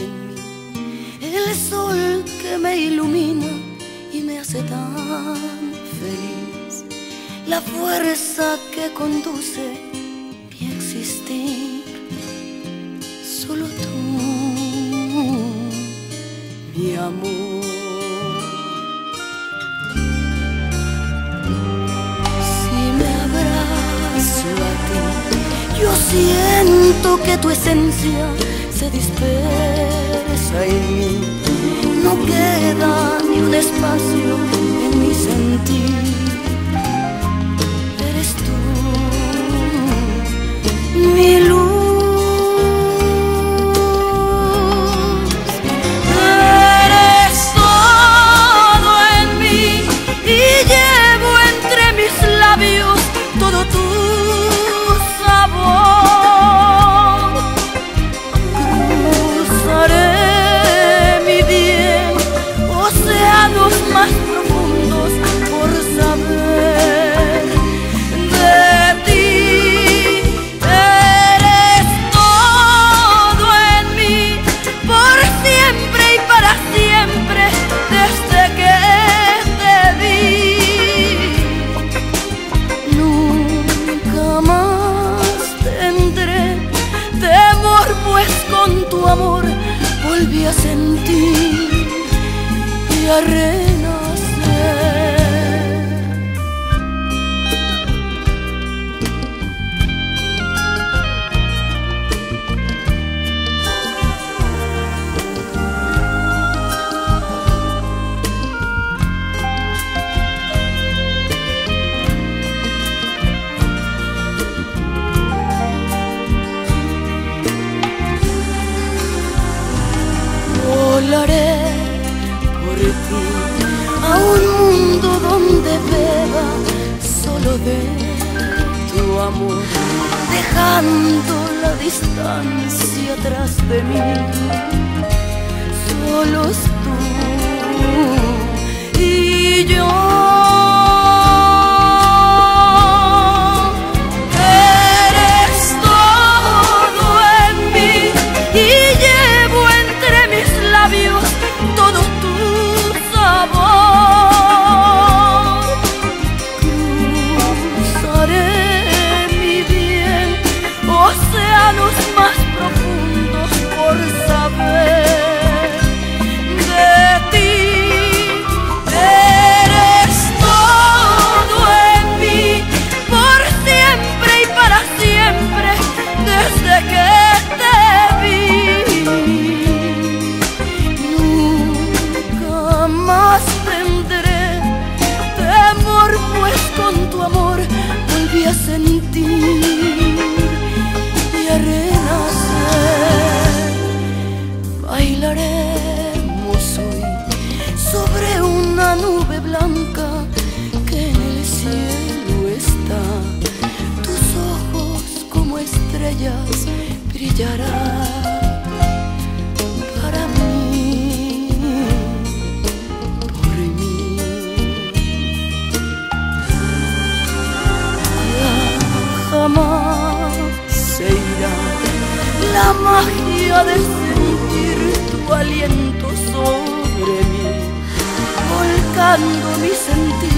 en mí, el sol que me ilumina y me hace tan feliz, la fuerza que conduce Siento que tu esencia se dispersa en mí, no queda ni volví a sentir y a reír. tu amor, dejando la distancia atrás de mí, solos tú. con tu amor volví a sentir. manera de sentir tu aliento sobre mí, volcando mi sentir.